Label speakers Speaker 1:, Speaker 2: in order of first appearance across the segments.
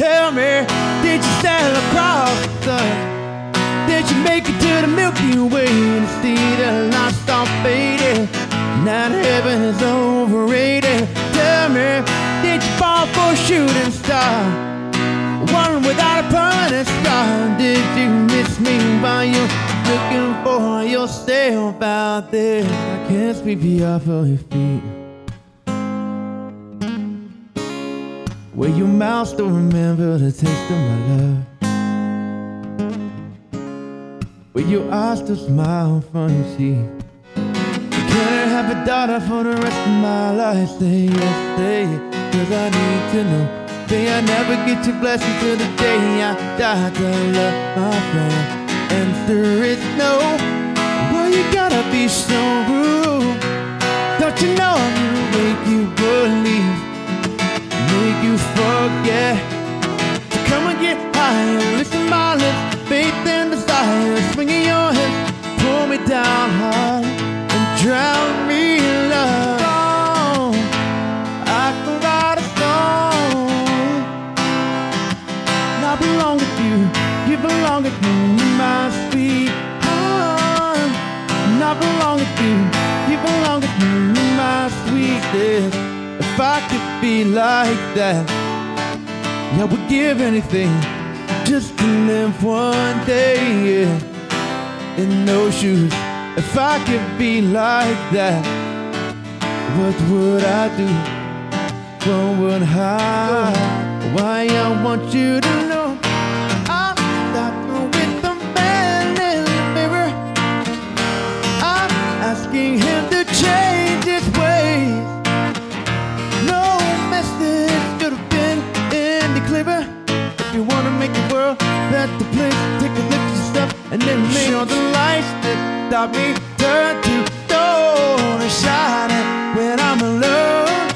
Speaker 1: Tell me, did you sail across the sun? Did you make it to the Milky Way and see the light start fading? Not heaven is overrated. Tell me, did you fall for a shooting star? One without a permanent scar. Did you miss me while you're looking for yourself out there? I can't sweep you off of your feet. Will your mouth still remember the taste of my love? Will your eyes still smile from your cheek? Can I have a daughter for the rest of my life? Say yes, say cause I need to know. Say I never get your blessing till the day I die to love my friend. Answer is no. Well, you gotta belong with me, my sweetheart. Ah, and belong with you, you belong with me, my sweetest. If I could be like that, yeah, I would give anything just to live one day, yeah, in those shoes. If I could be like that, what would I do? What would I? Why I want you to know better place, take a look at yourself and then make sure the lights that stop me turn to stone and shining when I'm alone.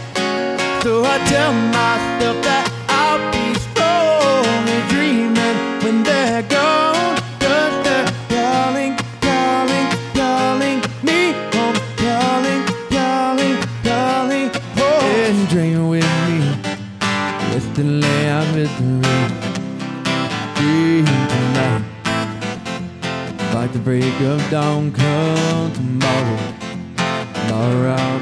Speaker 1: So I tell myself that I'll be strong and dreaming when they're gone. Cause they're calling, calling, calling me home. Calling, calling, calling home. And dream with me. Let's delay our misery. Dream tonight. Like the break of dawn come tomorrow. Tomorrow.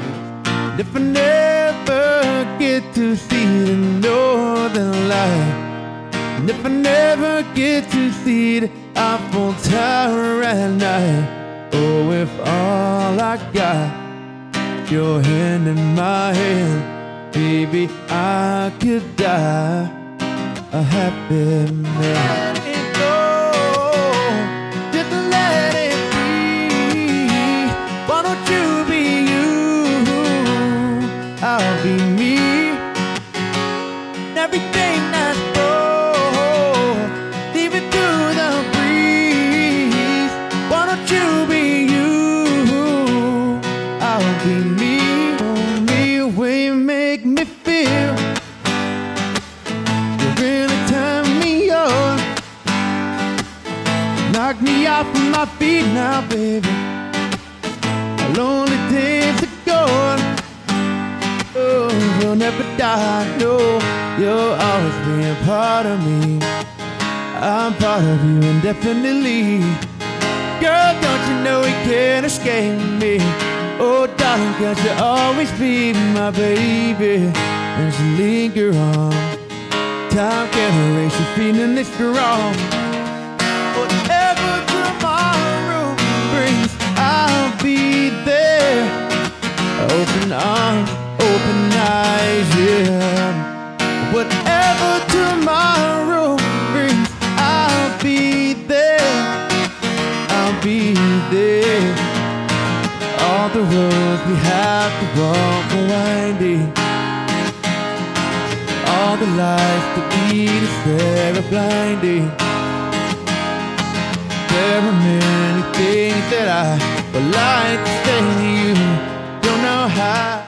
Speaker 1: If I never get to see the northern light, and if I never get to see the Eiffel Tower at night, oh, if all I got, your hand in my hand, baby, I could die a happy man. Just let off my feet now, baby. Our lonely days are gone. Oh, we'll never die. No, you'll always be a part of me. I'm part of you indefinitely. Girl, don't you know you can't escape me? Oh, darling, can't you always be my baby? And she linger on. Time can erase your feeling is strong. Tomorrow brings, I'll be there. I'll be there. All the roads we have to walk are winding. All the lights that lead us there are blinding. There are many things that I would like